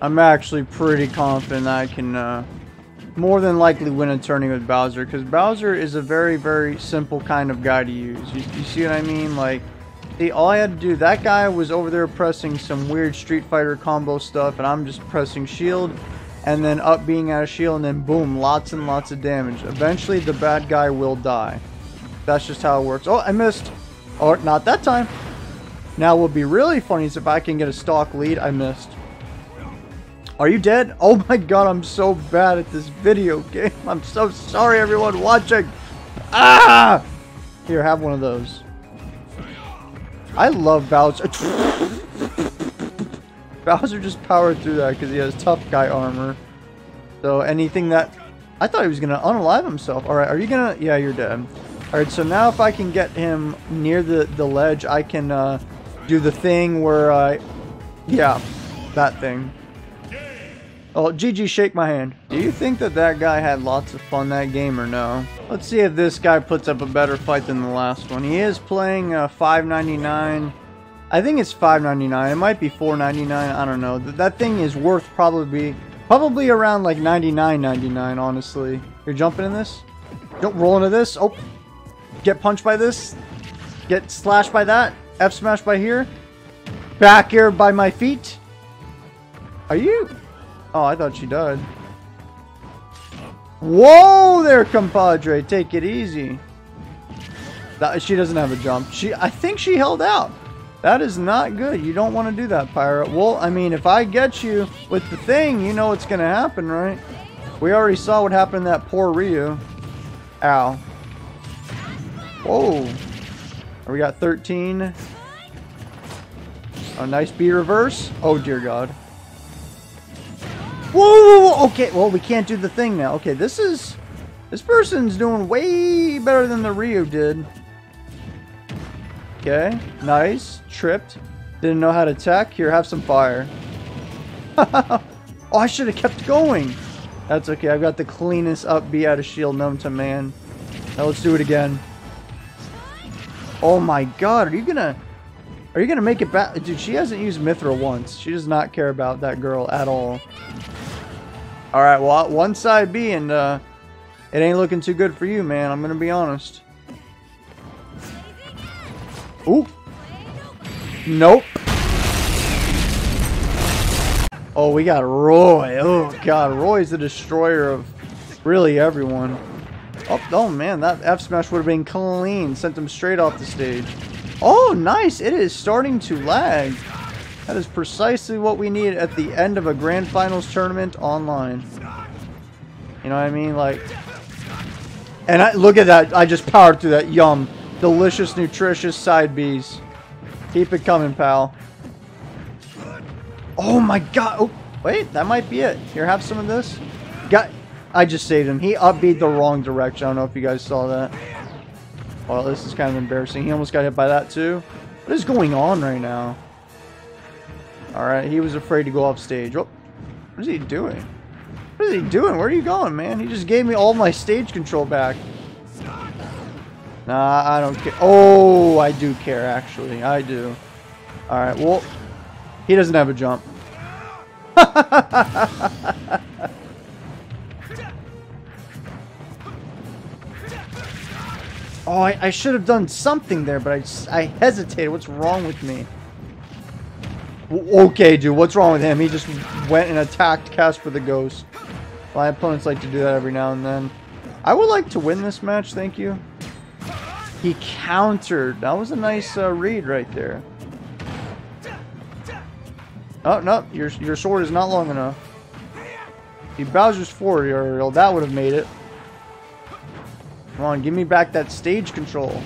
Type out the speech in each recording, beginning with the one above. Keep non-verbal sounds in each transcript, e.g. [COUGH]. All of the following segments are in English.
I'm actually pretty confident I can uh, more than likely win a tourney with Bowser because Bowser is a very, very simple kind of guy to use. You, you see what I mean? Like, see, all I had to do, that guy was over there pressing some weird Street Fighter combo stuff and I'm just pressing shield and then up being out of shield and then boom, lots and lots of damage. Eventually the bad guy will die. That's just how it works. Oh, I missed. Oh, not that time. Now what would be really funny is if I can get a stock lead. I missed. Are you dead? Oh my god, I'm so bad at this video game. I'm so sorry everyone watching. Ah! Here, have one of those. I love Bowser. [LAUGHS] Bowser just powered through that because he has tough guy armor. So anything that... I thought he was going to unalive himself. Alright, are you going to... Yeah, you're dead. Alright, so now if I can get him near the, the ledge, I can uh, do the thing where I... Yeah, that thing. Oh, GG, shake my hand. Do you think that that guy had lots of fun that game or no? Let's see if this guy puts up a better fight than the last one. He is playing uh, 5.99. I think it's 5.99. It might be 4.99. I don't know. That thing is worth probably probably around like 99.99. Honestly, you're jumping in this. Don't roll into this. Oh, get punched by this. Get slashed by that. F smash by here. Back here by my feet. Are you? Oh, I thought she died. Whoa there, compadre. Take it easy. That, she doesn't have a jump. She, I think she held out. That is not good. You don't want to do that, Pyra. Well, I mean, if I get you with the thing, you know what's going to happen, right? We already saw what happened to that poor Ryu. Ow. Whoa. We got 13. A nice B reverse. Oh, dear God. Whoa, whoa, whoa, Okay, well, we can't do the thing now. Okay, this is... This person's doing way better than the Ryu did. Okay, nice. Tripped. Didn't know how to attack. Here, have some fire. [LAUGHS] oh, I should have kept going. That's okay. I've got the cleanest up B out of shield known to man. Now let's do it again. Oh my god, are you gonna... Are you gonna make it back? Dude, she hasn't used Mythra once. She does not care about that girl at all. Alright, well, one side B, and uh, it ain't looking too good for you, man. I'm gonna be honest. Ooh. Nope. Oh, we got Roy. Oh, God. Roy's the destroyer of really everyone. Oh, oh man. That F smash would have been clean. Sent him straight off the stage. Oh, nice. It is starting to lag. That is precisely what we need at the end of a Grand Finals tournament online. You know what I mean? Like... And I, look at that. I just powered through that. Yum. Delicious, nutritious side Bs. Keep it coming, pal. Oh my god. Oh, wait, that might be it. Here, have some of this. Got. I just saved him. He upbeat the wrong direction. I don't know if you guys saw that. Well, this is kind of embarrassing. He almost got hit by that too. What is going on right now? Alright, he was afraid to go off stage. What is he doing? What is he doing? Where are you going, man? He just gave me all my stage control back. Nah, I don't care. Oh, I do care, actually. I do. Alright, well, he doesn't have a jump. [LAUGHS] oh, I, I, should have done something there, but I, I hesitated. What's wrong with me? Okay, dude, what's wrong with him? He just went and attacked Casper the Ghost. My opponents like to do that every now and then. I would like to win this match, thank you. He countered. That was a nice uh, read right there. Oh, no. Your, your sword is not long enough. He Bowser's forward aerial. That would have made it. Come on, give me back that stage control.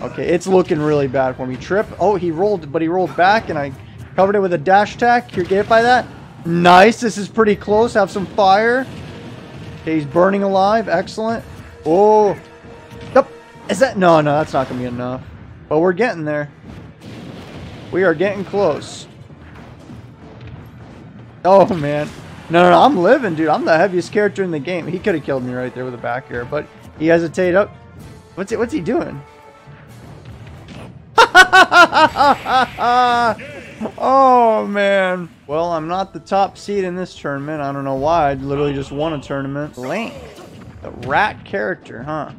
Okay, it's looking really bad for me. Trip. Oh, he rolled, but he rolled back, and I covered it with a dash attack. You're get hit by that. Nice. This is pretty close. Have some fire. Okay, he's burning alive. Excellent. Oh. Nope. Is that? No, no, that's not going to be enough. But we're getting there. We are getting close. Oh, man. No, no, no, I'm living, dude. I'm the heaviest character in the game. He could have killed me right there with a back air, but he hesitated up. What's he, what's he doing? [LAUGHS] oh, man. Well, I'm not the top seed in this tournament. I don't know why. I literally just won a tournament. Link. The rat character, huh?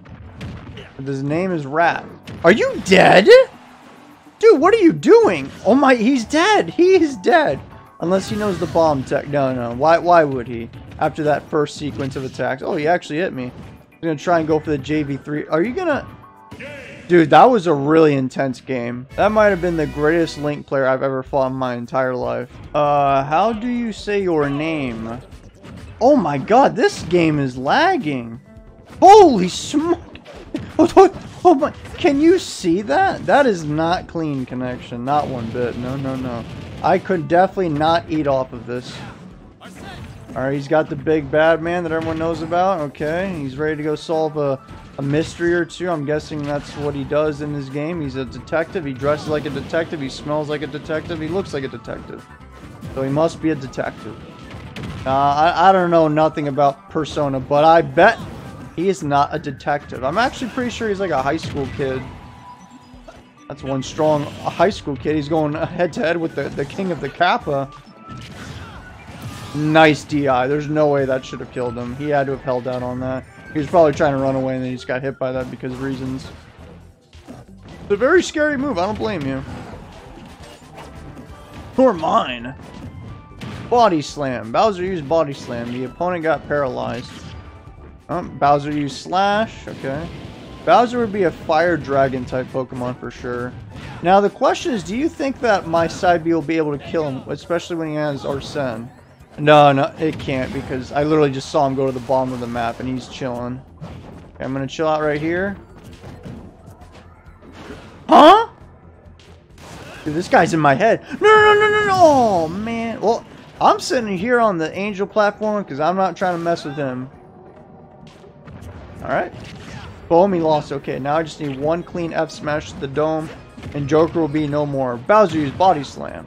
His name is Rat. Are you dead? Dude, what are you doing? Oh my, he's dead. He is dead. Unless he knows the bomb tech. No, no. Why, why would he? After that first sequence of attacks. Oh, he actually hit me. I'm going to try and go for the JV3. Are you going to... Dude, that was a really intense game. That might have been the greatest Link player I've ever fought in my entire life. Uh, how do you say your name? Oh my god, this game is lagging. Holy smoke. [LAUGHS] Oh my, can you see that? That is not clean connection, not one bit. No, no, no. I could definitely not eat off of this. Alright, he's got the big bad man that everyone knows about. Okay, he's ready to go solve a, a mystery or two. I'm guessing that's what he does in this game. He's a detective. He dresses like a detective. He smells like a detective. He looks like a detective. So he must be a detective. Uh, I, I don't know nothing about Persona, but I bet he is not a detective. I'm actually pretty sure he's like a high school kid. That's one strong high school kid. He's going head to head with the, the king of the Koopa. Nice DI. There's no way that should have killed him. He had to have held out on that. He was probably trying to run away and then he just got hit by that because reasons. It's a very scary move. I don't blame you. Or mine. Body slam. Bowser used body slam. The opponent got paralyzed. Oh, Bowser used Slash. Okay. Bowser would be a Fire Dragon type Pokemon for sure. Now the question is, do you think that my side B will be able to kill him, especially when he has Arsene? No, no, it can't because I literally just saw him go to the bottom of the map and he's chilling. Okay, I'm gonna chill out right here. Huh? Dude, this guy's in my head. No, no, no, no, no, oh, man. Well, I'm sitting here on the Angel platform because I'm not trying to mess with him. Alright. Boom, he lost. Okay, now I just need one clean F smash to the dome, and Joker will be no more. Bowser used Body Slam.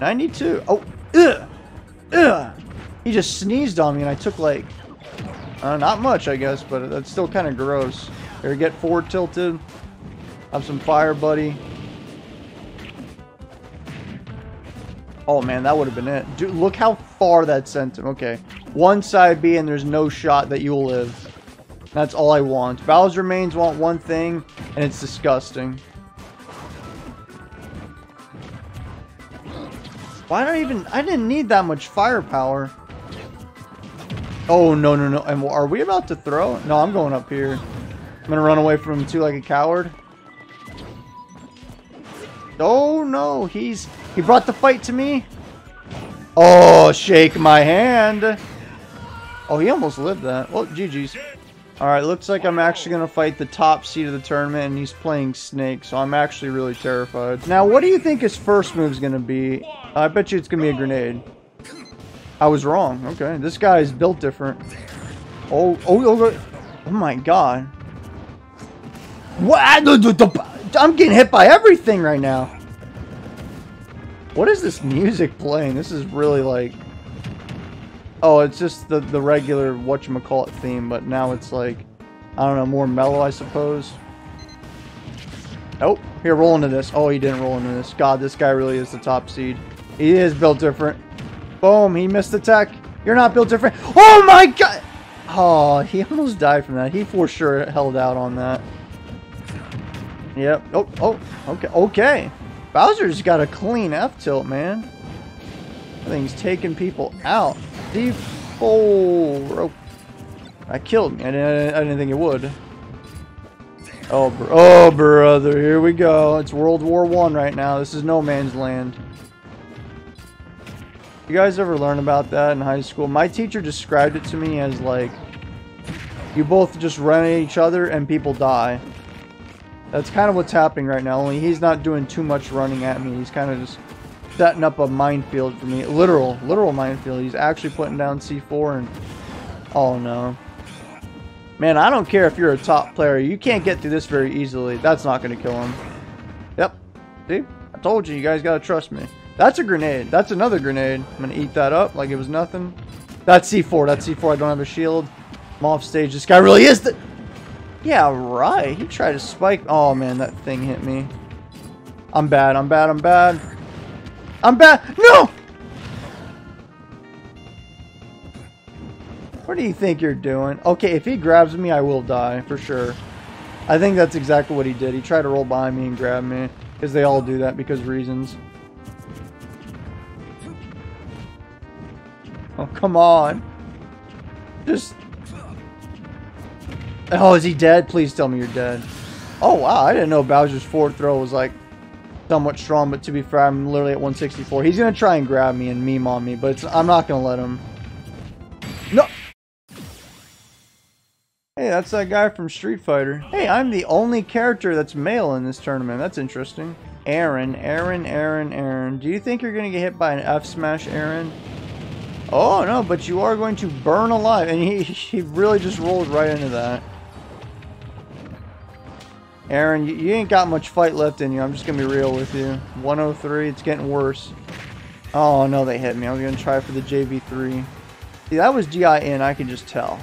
92. Oh, ugh! Ugh! He just sneezed on me, and I took, like, uh, not much, I guess, but that's still kind of gross. Here, get forward tilted. Have some fire, buddy. Oh, man, that would have been it. Dude, look how far that sent him. Okay. One side B, and there's no shot that you will live. That's all I want. Bowser mains want one thing, and it's disgusting. Why don't I even... I didn't need that much firepower. Oh, no, no, no. And are we about to throw? No, I'm going up here. I'm going to run away from him too like a coward. Oh, no. He's... He brought the fight to me. Oh, shake my hand. Oh, he almost lived that. Well, GG's. Alright, looks like I'm actually going to fight the top seed of the tournament, and he's playing Snake, so I'm actually really terrified. Now, what do you think his first move is going to be? I bet you it's going to be a grenade. I was wrong. Okay, this guy is built different. Oh, oh, oh, oh, oh my god. What? I'm getting hit by everything right now. What is this music playing? This is really like... Oh, it's just the, the regular whatchamacallit theme, but now it's like, I don't know, more mellow, I suppose. Nope. Here, roll into this. Oh, he didn't roll into this. God, this guy really is the top seed. He is built different. Boom, he missed the tech. You're not built different. Oh my god! Oh, he almost died from that. He for sure held out on that. Yep. Oh, oh, okay, okay. Bowser's got a clean F-tilt, man. He's taking people out. The D4. I killed me. I didn't, I didn't think it would. Oh, oh, brother. Here we go. It's World War One right now. This is no man's land. You guys ever learn about that in high school? My teacher described it to me as like, you both just run at each other and people die. That's kind of what's happening right now, only he's not doing too much running at me. He's kind of just setting up a minefield for me. Literal, literal minefield. He's actually putting down C4 and... Oh, no. Man, I don't care if you're a top player. You can't get through this very easily. That's not going to kill him. Yep. See? I told you. You guys got to trust me. That's a grenade. That's another grenade. I'm going to eat that up like it was nothing. That's C4. That's C4. I don't have a shield. I'm off stage. This guy really is the... Yeah, right. He tried to spike... Oh, man. That thing hit me. I'm bad. I'm bad. I'm bad. I'm back. No! What do you think you're doing? Okay, if he grabs me, I will die, for sure. I think that's exactly what he did. He tried to roll by me and grab me. Because they all do that because reasons. Oh, come on. Just... Oh, is he dead? Please tell me you're dead. Oh, wow. I didn't know Bowser's forward throw was, like, somewhat strong. But to be fair, I'm literally at 164. He's going to try and grab me and meme on me. But I'm not going to let him. No! Hey, that's that guy from Street Fighter. Hey, I'm the only character that's male in this tournament. That's interesting. Aaron, Aaron, Aaron, Aaron. Do you think you're going to get hit by an F smash, Aaron? Oh, no, but you are going to burn alive. And he, [LAUGHS] he really just rolled right into that. Aaron, you, you ain't got much fight left in you. I'm just going to be real with you. 103, it's getting worse. Oh, no, they hit me. I was going to try for the JV3. See, that was DIN, I can just tell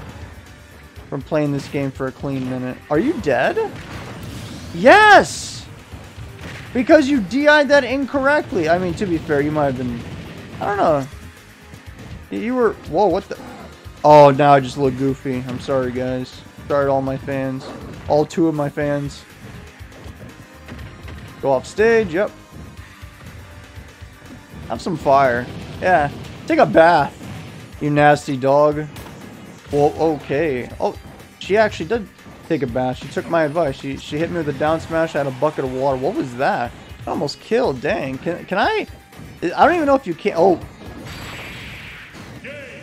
from playing this game for a clean minute. Are you dead? Yes! Because you DI'd that incorrectly. I mean, to be fair, you might have been... I don't know. You were... Whoa, what the... Oh, now I just look goofy. I'm sorry, guys. Sorry to all my fans. All two of my fans. Go off stage, yep. Have some fire. Yeah. Take a bath, you nasty dog. Well, okay. Oh, she actually did take a bath. She took my advice. She she hit me with a down smash. I had a bucket of water. What was that? I almost killed. Dang. Can can I? I don't even know if you can. Oh.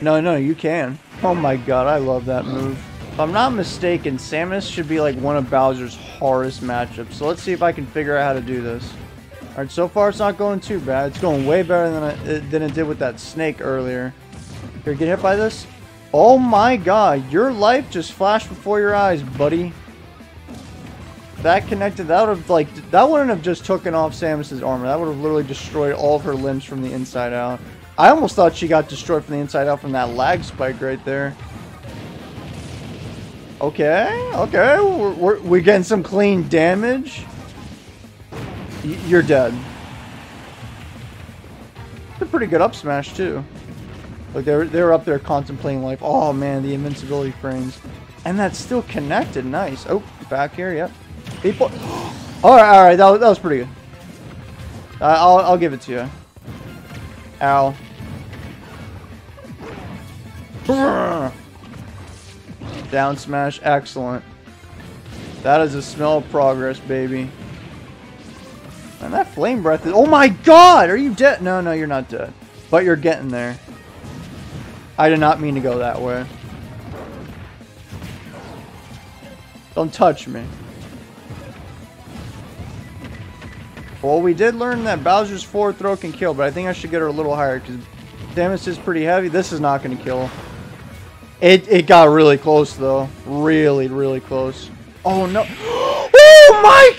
No, no, you can. Oh my god, I love that move. If I'm not mistaken, Samus should be like one of Bowser's hardest matchups. So let's see if I can figure out how to do this. Alright, so far it's not going too bad. It's going way better than, than it did with that snake earlier. Here, get hit by this? Oh my god, your life just flashed before your eyes, buddy. That connected, that would have, like, that wouldn't have just taken off Samus's armor. That would have literally destroyed all of her limbs from the inside out. I almost thought she got destroyed from the inside out from that lag spike right there. Okay, okay, we're, we're, we're getting some clean damage. Y you're dead. It's a pretty good up smash, too. Like they're they were up there contemplating life. Oh man, the invincibility frames. And that's still connected. Nice. Oh, back here. Yep. People. [GASPS] All right, all right. That was, that was pretty good. Uh, I'll I'll give it to you. Ow. Down smash. Excellent. That is a smell of progress, baby. And that flame breath is... Oh my god! Are you dead? No, no, you're not dead. But you're getting there. I did not mean to go that way. Don't touch me. Well, we did learn that Bowser's forward throw can kill, but I think I should get her a little higher because damage is pretty heavy. This is not going to kill. It, it got really close, though. Really, really close. Oh, no. [GASPS] oh, my